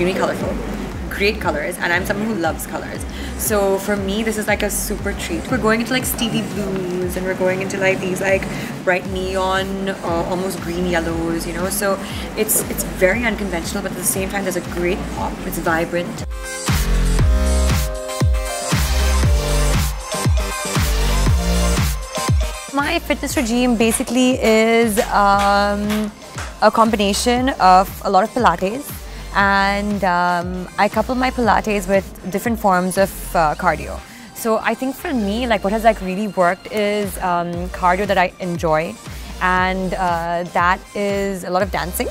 extremely colorful, great colors, and I'm someone who loves colors. So for me, this is like a super treat. We're going into like Stevie blues, and we're going into like these like bright neon, uh, almost green yellows, you know. So it's it's very unconventional, but at the same time, there's a great pop. It's vibrant. My fitness regime basically is um, a combination of a lot of Pilates and um, I couple my Pilates with different forms of uh, cardio. So I think for me, like what has like really worked is um, cardio that I enjoy and uh, that is a lot of dancing.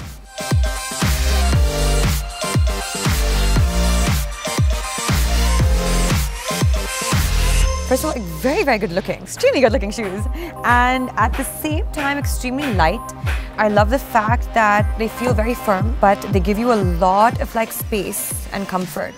First of all, very, very good looking, extremely good looking shoes. And at the same time, extremely light. I love the fact that they feel very firm, but they give you a lot of like space and comfort.